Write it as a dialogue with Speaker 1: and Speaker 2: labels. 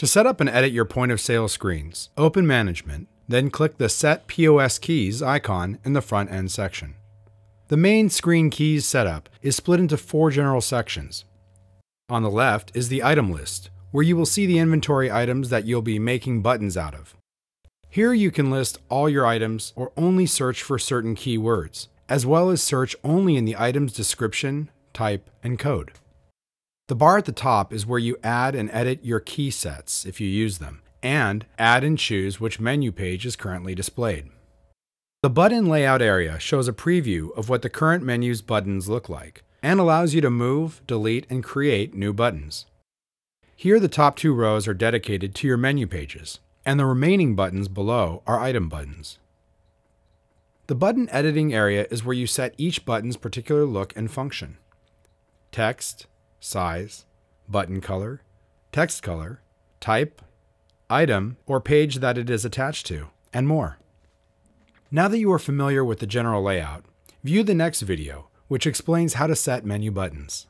Speaker 1: To set up and edit your point of sale screens, open Management, then click the Set POS Keys icon in the front end section. The main screen keys setup is split into four general sections. On the left is the item list, where you will see the inventory items that you'll be making buttons out of. Here you can list all your items or only search for certain keywords, as well as search only in the item's description, type, and code. The bar at the top is where you add and edit your key sets if you use them, and add and choose which menu page is currently displayed. The button layout area shows a preview of what the current menu's buttons look like, and allows you to move, delete, and create new buttons. Here the top two rows are dedicated to your menu pages, and the remaining buttons below are item buttons. The button editing area is where you set each button's particular look and function. Text, size, button color, text color, type, item, or page that it is attached to, and more. Now that you are familiar with the general layout, view the next video, which explains how to set menu buttons.